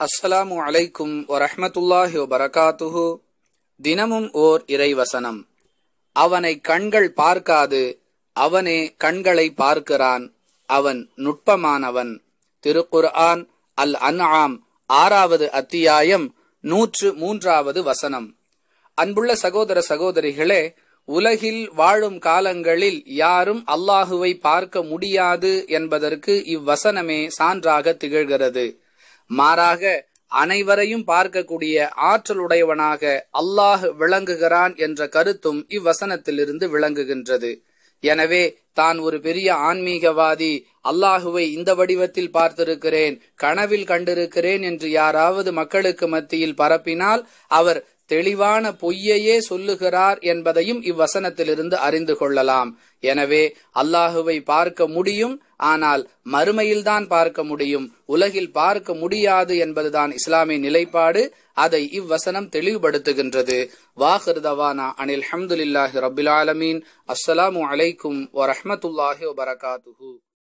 அஸ்ஸலாமு அலைக்கும் வரஹமத்துல்லாஹி வபரகாத்துஹு. தினமும் ஓர் இறைவசனம். அவனை கண்கள் பார்க்காது அவனே கண்களை பார்க்கிறான் அவன் நுட்பமானவன். திருக்குர்ஆன் அல் அன்ஆம் ஆறாவது அத்தியாயம் நூற்று மூன்றாவது வசனம். அன்புள்ள சகோதர சகோதரிகளே உலகில் வாழும் காலங்களில் யாரும் அல்லாஹுவை பார்க்க முடியாது என்பதற்கு இவ்வசனமே சான்றாக திகழ்கிறது. மாறாக அனைவரையும் பார்க்கக்கூடிய ஆற்றலுடையவனாக அல்லாஹ் விளங்குகிறான் என்ற கருத்தும் இவ்வசனத்திலிருந்து விளங்குகின்றது. எனவே தான் ஒரு பெரிய ஆன்மீகவாதி அல்லாஹுவை இந்த வடிவத்தில் பார்த்திருக்கிறேன் கனவில் கண்டிருக்கிறேன் என்று யாராவது மக்களுக்கு மத்தியில் பரப்பினால் அவர் தெளிவான பொய்யையே சொல்லுகிறார் என்பதையும் இவ்வசனத்திலிருந்து அறிந்து கொள்ளலாம். எனவே அல்லாஹுவை பார்க்க முடியும் ஆனால் மறுமையில்தான் பார்க்க முடியும். உலகில் பார்க்க முடியாது என்பதுதான் இஸ்லாமிய நிலைப்பாடு. அதை இவ்வசனம் தெளிவுபடுத்துகின்றது. வாஹிருதவானா அனில் ஹம்துலில்லாஹி ரபில் ஆலமீன். அஸ்ஸலாமு அலைக்கும் வரஹமத்துல்லாஹி வபரகாத்துஹு.